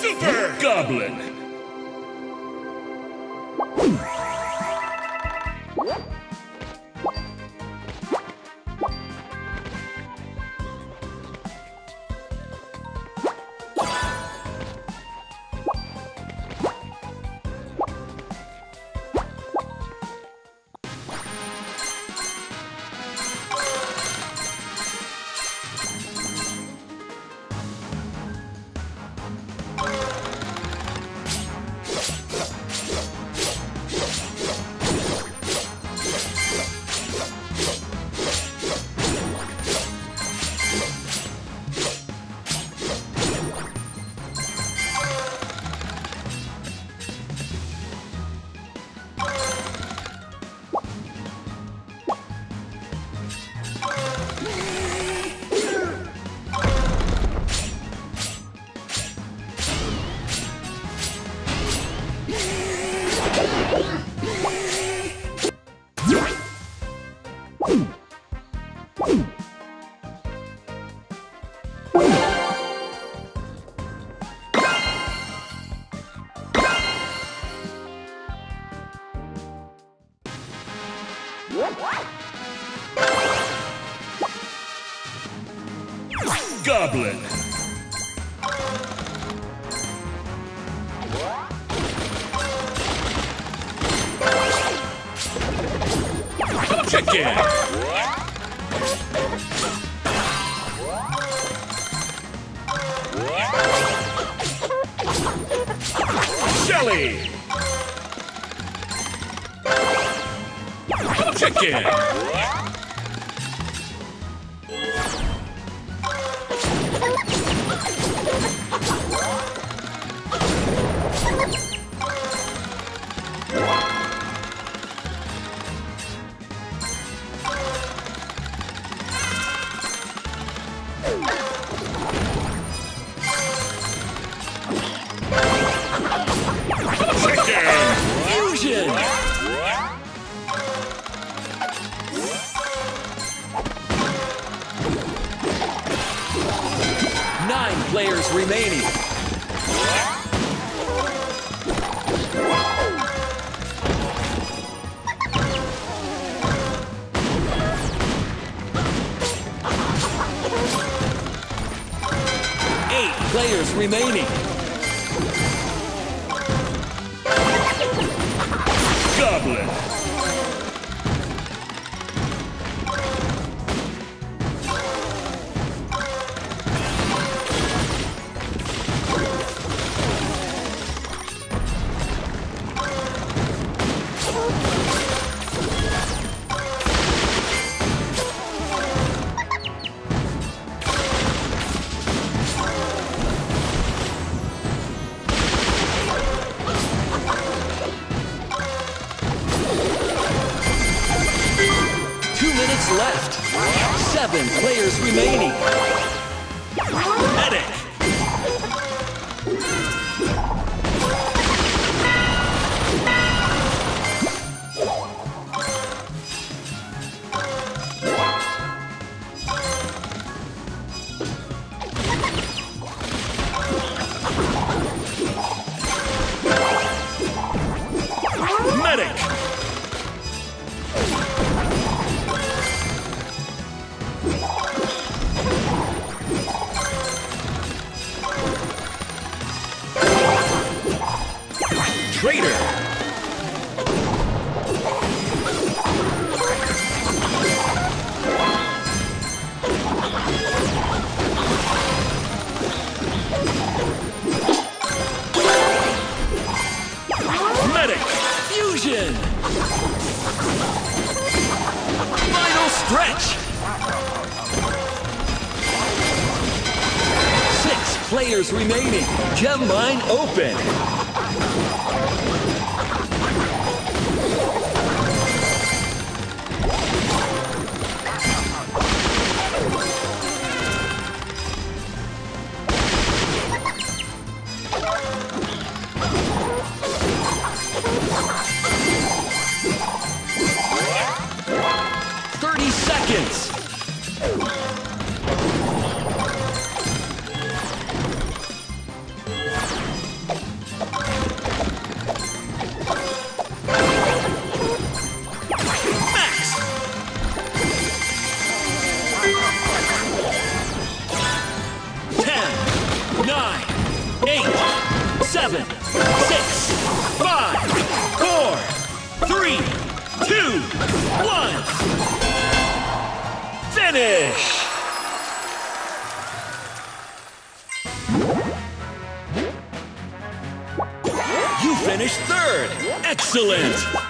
Super Goblin. Goblin. Chicken. Shelly. Chicken. Chicken. Fusion. Nine players remaining. Eight players remaining. Goblin. Seven players remaining. Traitor. Medic. Fusion! Final stretch! Six players remaining. Gem mine open. Seven, Six, five, four, three, two, one. Finish! You finished third. Excellent!